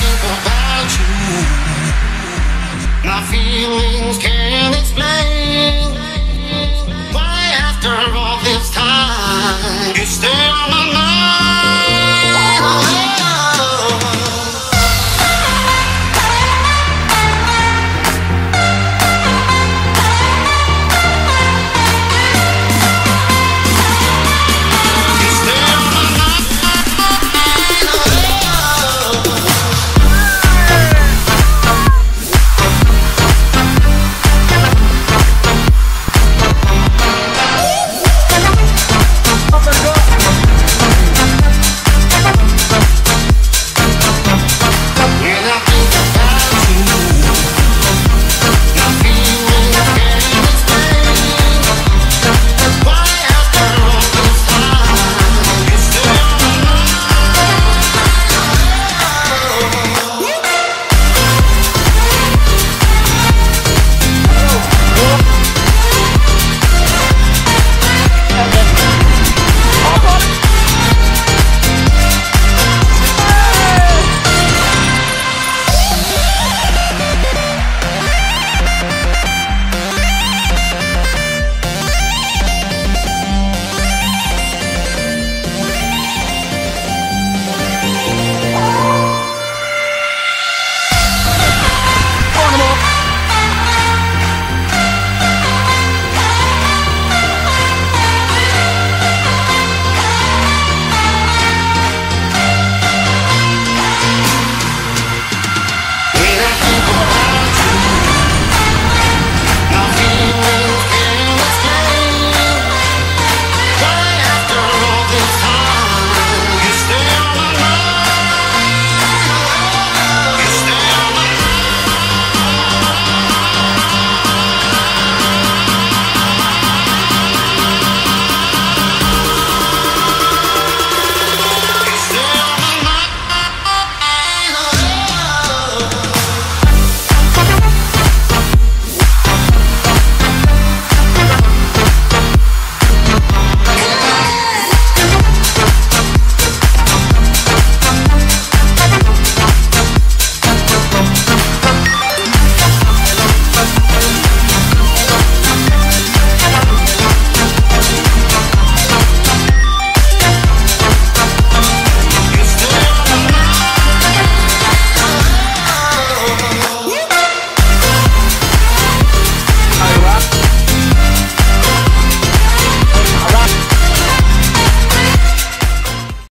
think about you. My feelings can't.